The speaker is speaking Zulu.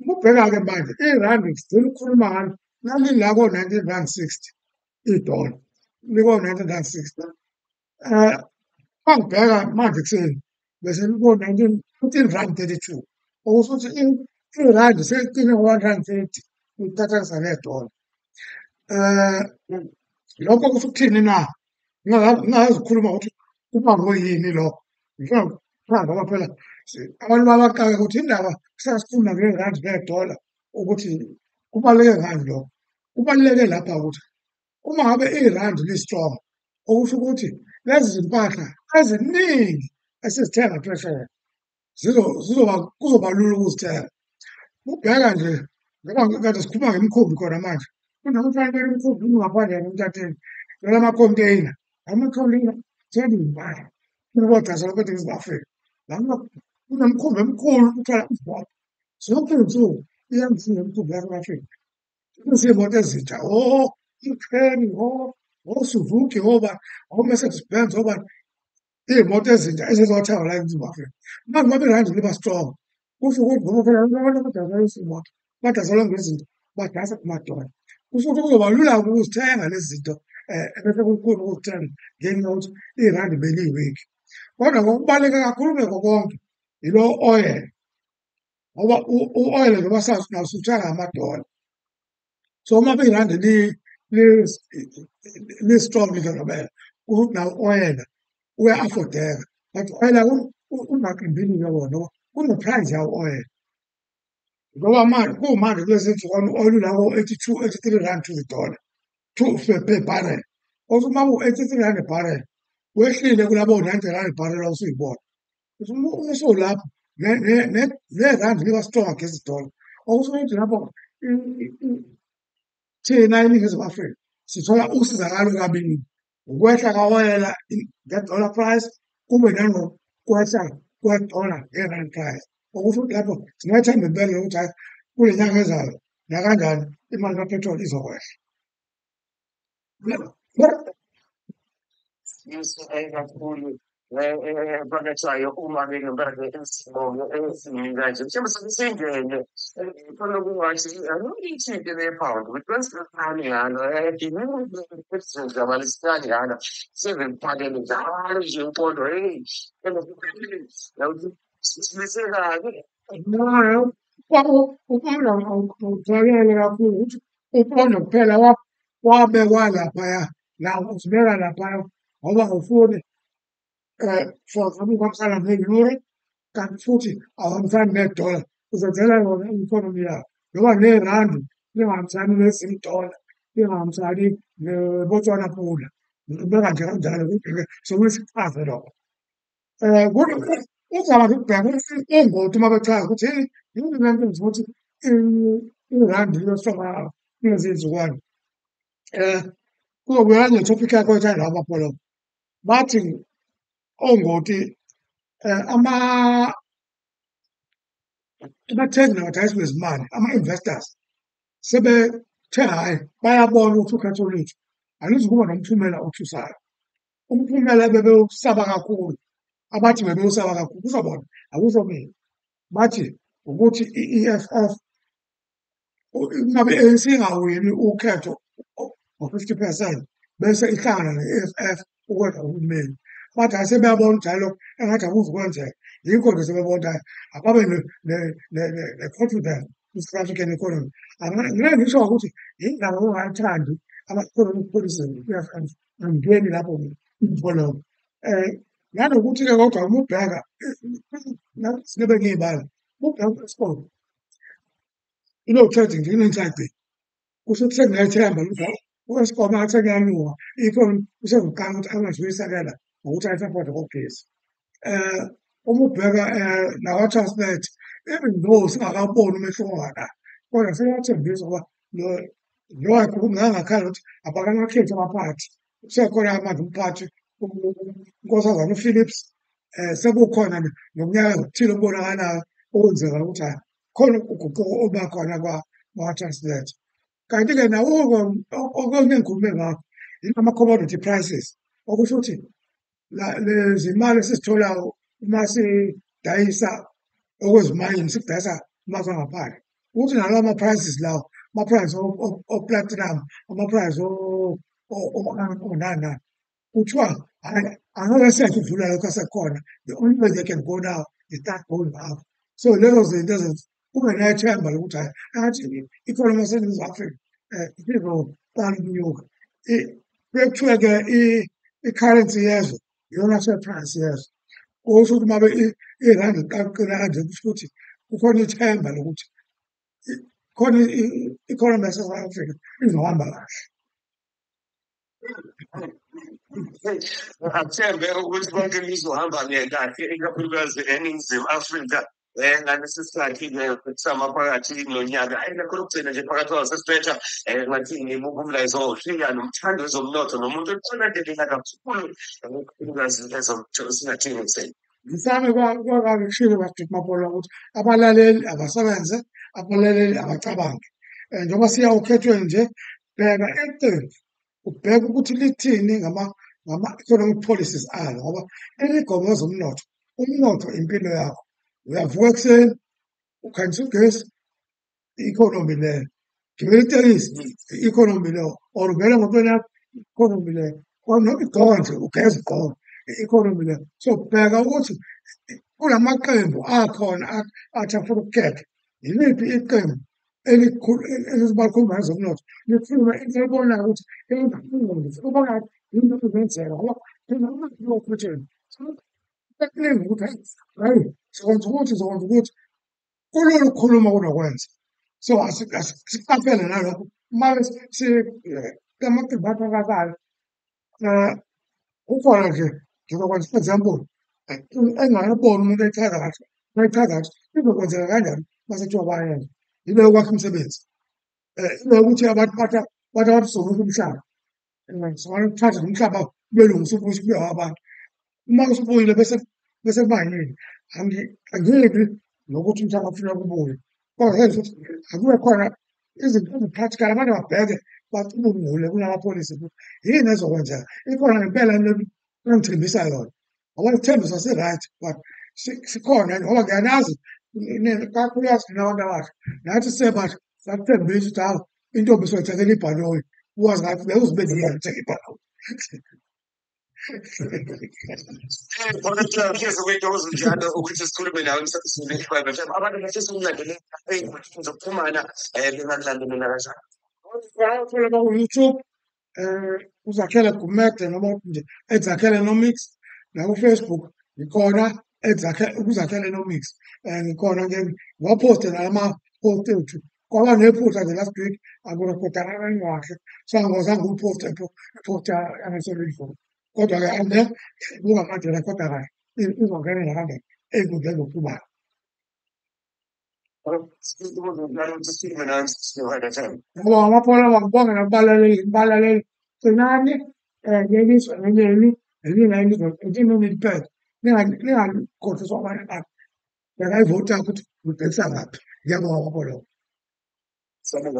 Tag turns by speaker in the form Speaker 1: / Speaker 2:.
Speaker 1: ukubheka-ke manje irandi sigcina ukukhuluma ngalo lalila ko-nineteen rand sixty idola liko-nineteen rand sixty. Um mangibheka manje kuseni bese liko-nineteen fourteen rand thirty-two okusho ukuthi irandi seliqine ngo-one rand thirty liqhathanisa nedola lokho kusho ukuthini na? Ngingazikhuluma ukuthi kuba ngoyini lokho. Phambi ngoba phela abantu babaqaka ukuthi indaba sasifuna ngerandi nedola ukuthi kubaluleke ngani lokho? Kubaluleke lapha ukuthi uma ngabe irandi li-strong okusho ukuthi lezi zimpahla eziningi esizithenga phesheya zizoba kuzoba lula ukuzithenga. Ubheka nje ngoba kade sikhuluma ngemkhumbi khona manje kunomfana emkhumbi ungaphandle emtateni lola macontainer amacontainer thela iy'mpahla kodwa zonke eNingizimu Afrika lana kunomkhumbi emkhulu uthwala izimoto zonke iy'nsuku iyangisiza imkhumbi yase-Afrika izimoto ezintsha o i-Crane o o-Suzuki obani o-Mercedes Benz obani iy'moto ezintsha ezizothengwa la eNingizimu Afrika manje ngoba irandi liba strong kusho ukuthi ngoba phela abantu abadayisa izimoto badayisela ngezinto badayisa kumadola kusho ukuthi kuzoba lula-ke ukuzithenga lezi zinto um bese kukhulu ukuzithenga ngenxa yokuthi irandi beliyi-weak kodwa ngokubaluleke kakhulu-ke Ilo oil, oil. u oil ló bá sàtúnà sùtàrà àmàtọ̀. So ọmọ bẹ́ẹ̀ náà ní ní ní strong ní ọ̀rọ̀ bẹ́ẹ̀ ó na oil wẹ́ àfọ̀tẹ́ but oil ó nà kì í bí nìyẹn wọ̀ náà ó nà price ya oil. Ìjọba máa kó máa rí lọ́sẹ̀ oil náà wọ eighty two eighty three rand to the ton two per barrel. Ó tún máa wọ eighty three rand barrel. Wẹ́ẹ́sì ìlẹ́gbẹ̀rẹ́ bọ̀ ninety rand barrel lọ́sùn. Usulapho nerandi liba strong against idola okusho ukuthi lapho thina eNingizimu Afrika sithola ukusizakalo kabili ukwehla kawoyela nge-dollar price. Kube nanokwehla kwedola nge-rand price. Okusho ukuthi lapho singathemba impela ukuthi hayi kule nyanga ezayo nakanjani imali kapetroli izokwehla
Speaker 2: kakhulu ephakathayo uma bengibake esibonge ezinye kanje mhlawumbe sobe singene khona kungathi ithinte bephawundi ukuthi kwenzekani ngalo zabalisikani ngalo sezemphakele njalo nje impondo eyiisimisekake ngayo
Speaker 1: ukhona ujwayele kakhulu ukuthi upondo kuphela wabekwa laphaya la uzibeka laphaya ngoba ufuni example ukuhambisana ne-euro kanti futhi awuhambisani nedola uzenzela yona i-economy yakho noma nerandi lingahambisani nezinye dola lingahambisani ne-Botswana pula ubeka nje kanjalo ukuthi-ke sokuyisichaze lokho um uzama nje ukubheka ongoti uma bechaza ukuthi yini lento enza ukuthi irandi libe strong kangaka kulezi iy'nsukwana um kuzobuya nge-topic yakho ethanda amapolo bathi ongoti um abathengi nabadayisi bezimali ama-investors sebethe hhayi bayabona ukuthi ukhetho lwethu aluzukuba nomphumela othusayo. Umphumela bebewusaba kakhulu abathi bebewusaba kakhulu kuzobona akuzomina bathi ukuthi i-EFF ngabe i-ANC ingawini ukhetho ngo-fifty percent bese ihlangana ne-EFF ukwenza uhulumeni. Bathi hhayi sebeyabona ukuthi hhayi lokho engathi akuzukwenzeka yikho nje sebebona ababe ne-confidence kwi-South African economy. Ngeke ngisho ukuthi yindaba ongayithandi ama-economic policies e-EFF angingeni lapho ngipholoko um nanokuthi-ke kodwa uma ubheka sinebe ngiy'bala ubheka u-export i-load shedding nje inenhlanhla kusho ukuthi sekunethemba ukuthi u-Eskom athe kuyalunga i-economy usezoqala ukuthi angazibuyisekela ngokuthi ayisapothe ngogesi um uma ubheka nakwa-Transnet even though singakaboni umehluko onganayo kodwa seyathembisa ukuba lo lo wakhe kungangakhala ukuthi abakanakhethi amaphathi. Usekhona manje umphathi unkosazana uPhillips um sekukhona nonyaka okuthile okubonakalayo okwenzeka ukuthi hayi khona uguquko oba khona kwa-translate kanti-ke nawo-ke okunye engikhulume ngakho ama-commodity prices. Okusho ukuthi lezi mali esizitholayo uma sidayisa okwezimayini sikudayisa amazwe angaphandle. Ukuthi nalawo ama-prices lawo ama-price o-platinum ama-price onani nani kuthiwa hhayi angeke sekhe ukudlula lokho asekhona. The only way they can go now is start going up so lezo zinto ezenza kube nethemba lokuthi hhayi angathi i-economy yaseNingizimu Afrika um izoqala ukunyuka bekuthiwe-ke i-currency yezwe iyona se-price yezwe kusho ukuthi uma irandi liqala ukuqina kanje kusho ukuthi kukhona ithemba lokuthi khona i-economy yase-South Africa izohamba kahle.
Speaker 2: Akuthembe ukuthi konke kuzohamba kahle ikakhulukazi eNingizimu Afrika um ngalesi sikhathi-ke samaphakathi nonyaka hhayi nakhona ukugcina nje phakathi kwawo sesibetha um ngathini umlayezo owuhlika nomthando wezomnotho nomuntu oqonandelela kakhulu ikakhulukazi esingathengiseni
Speaker 1: Ngisame kwakabi kushilo kaDuke Mapolo ukuthi abalaleli abasebenze, abalaleli abacabange. Um njengoba siya okhethweni nje, bheka eqembu, ubheke ukuthi lithini ngama-economic policies alo ngoba imigomo yezomnotho, umnotho impilo yakho. We have works in militarist ekonomine, organı modern ekonomine, onu kovansı, ukez kovan, ekonomine. So pega uç, kula makayım bu, akon, ak, açafuru ket. İlmi bir ikayım. Eli kul, eli balkon ben zımnot. Lütfen ben ilgili bolna uç, eli bakın olmuş. Bu bana, şimdi bu ben seyre, ama, şimdi bu ben sizokwenza ukuthi, sizokwenza ukuthi. Kulula ukukhuluma kunokwenza. So asiqaphele nalokho uma amaqembu atholakala um kukhona nje ngizokwenza i-example engingayiboni umuntu eyichaza kahle, uma eyichaza kahle izokwenzeka kanjani mase kuthiwa bayenza. Yile yokwakha imisebenzi, um ile yokuthi abantu bathi bathi abantu sizowunika umhlaba, sizomane kuthathwe nomhlaba ubelungiswe ubuyiswe kube owabantu. Uma usubuyile bese bese and agreeably, logotin sa mafi logo bori. Kwa hezo, agwe kwa na, hizi ngumu pratika labani wapege, watu mungu ule kuna mapolisi. Hii nezo si-right but sikona, ni hoga nazi, kwa kuyasi na wanda watu. Na hati sa tembo hizi tao, into biso itakilipa. Honestly, am hier so Dosen, die alle Oasis Kulmina und
Speaker 2: das ist ein Weg bei mir. Aber das ist unser Gelegen, so dumm einer, to wir waren
Speaker 1: dann in Facebook post có trả lời ông đấy thì cũng là con trả lời có trả lời nhưng cũng còn cái này là không được em cũng giáo dục của bạn Wama pola magbong na balalay balalay tunani eh jadi này, ni ni ni na ni ko jadi no ni pe ni na ni na ko to cái ma na na ga vota ko to sa ba ya ba wama pola sama